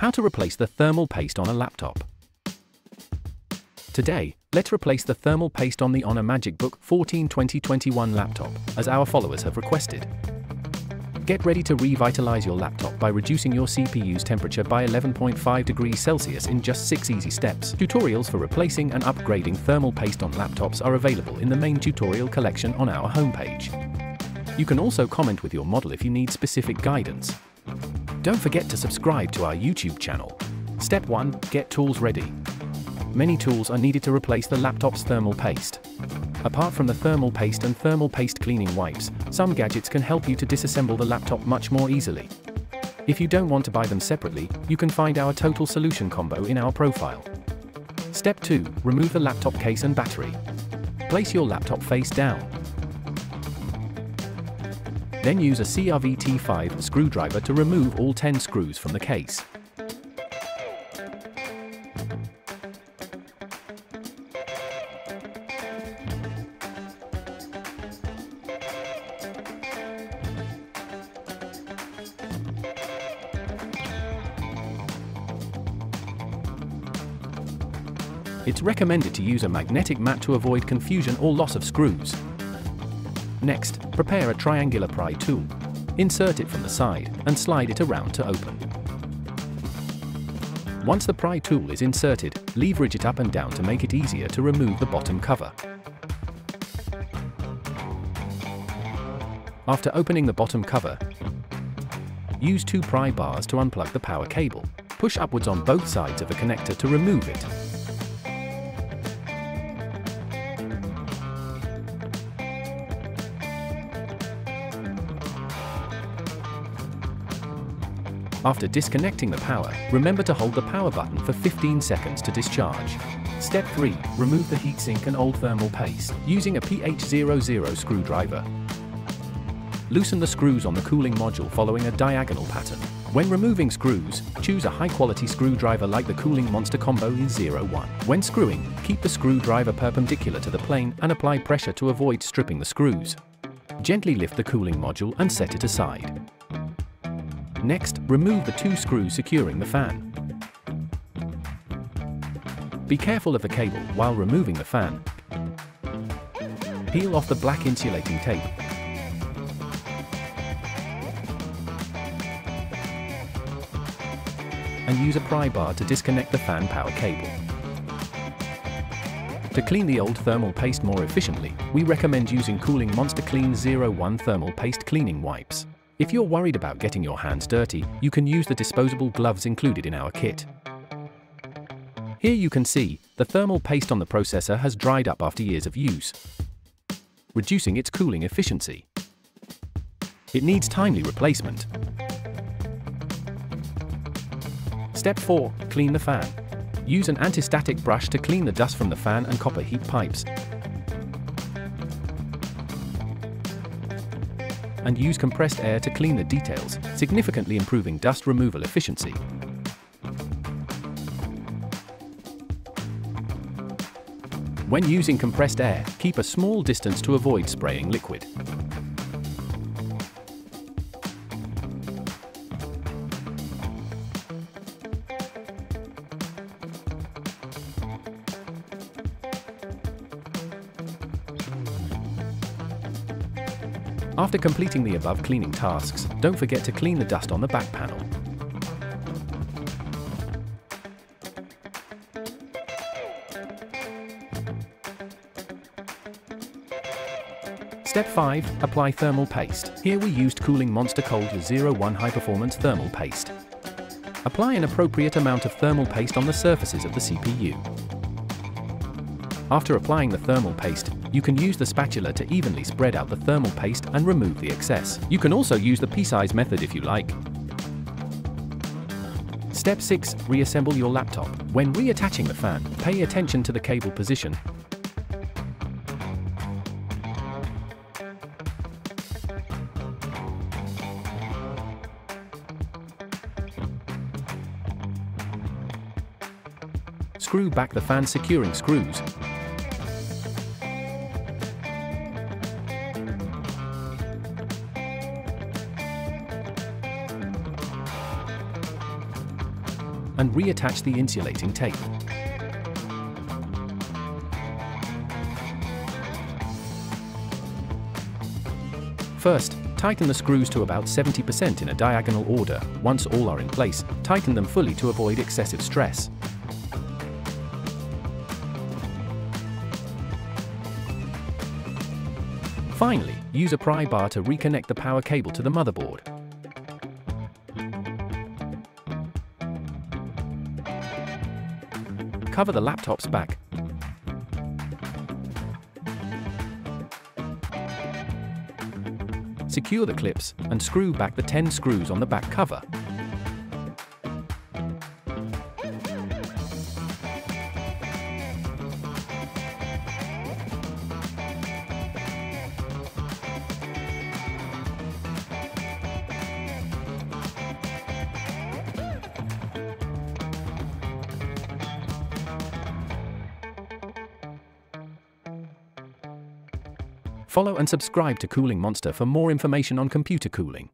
How to replace the thermal paste on a laptop. Today, let's replace the thermal paste on the Honor MagicBook 14 2021 laptop, as our followers have requested. Get ready to revitalize your laptop by reducing your CPU's temperature by 11.5 degrees Celsius in just 6 easy steps. Tutorials for replacing and upgrading thermal paste on laptops are available in the main tutorial collection on our homepage. You can also comment with your model if you need specific guidance. Don't forget to subscribe to our YouTube channel. Step 1. Get tools ready. Many tools are needed to replace the laptop's thermal paste. Apart from the thermal paste and thermal paste cleaning wipes, some gadgets can help you to disassemble the laptop much more easily. If you don't want to buy them separately, you can find our total solution combo in our profile. Step 2. Remove the laptop case and battery. Place your laptop face down. Then use a CRV T5 screwdriver to remove all 10 screws from the case. It's recommended to use a magnetic mat to avoid confusion or loss of screws. Next, prepare a triangular pry tool. Insert it from the side and slide it around to open. Once the pry tool is inserted, leverage it up and down to make it easier to remove the bottom cover. After opening the bottom cover, use two pry bars to unplug the power cable. Push upwards on both sides of the connector to remove it After disconnecting the power, remember to hold the power button for 15 seconds to discharge. Step 3. Remove the heatsink and old thermal paste, using a PH00 screwdriver. Loosen the screws on the cooling module following a diagonal pattern. When removing screws, choose a high-quality screwdriver like the Kooling Monster KOMBO E01. When screwing, keep the screwdriver perpendicular to the plane and apply pressure to avoid stripping the screws. Gently lift the cooling module and set it aside. Next, remove the two screws securing the fan. Be careful of the cable while removing the fan. Peel off the black insulating tape. And use a pry bar to disconnect the fan power cable. To clean the old thermal paste more efficiently, we recommend using Kooling Monster KLEAN 01 thermal paste cleaning wipes. If you're worried about getting your hands dirty, you can use the disposable gloves included in our kit. Here you can see, the thermal paste on the processor has dried up after years of use, reducing its cooling efficiency. It needs timely replacement. Step 4. Clean the fan. Use an anti-static brush to clean the dust from the fan and copper heat pipes. And use compressed air to clean the details, significantly improving dust removal efficiency. When using compressed air, keep a small distance to avoid spraying liquid. After completing the above cleaning tasks, don't forget to clean the dust on the back panel. Step 5. Apply thermal paste. Here we used Kooling Monster KOLD 01 High Performance Thermal Paste. Apply an appropriate amount of thermal paste on the surfaces of the CPU. After applying the thermal paste, you can use the spatula to evenly spread out the thermal paste and remove the excess. You can also use the pea-size method if you like. Step 6. Reassemble your laptop. When reattaching the fan, pay attention to the cable position. Screw back the fan securing screws and reattach the insulating tape. First, tighten the screws to about 70% in a diagonal order. Once all are in place, tighten them fully to avoid excessive stress. Finally, use a pry bar to reconnect the power cable to the motherboard. Cover the laptop's back. Secure the clips and screw back the 10 screws on the back cover. Follow and subscribe to Kooling Monster for more information on computer cooling.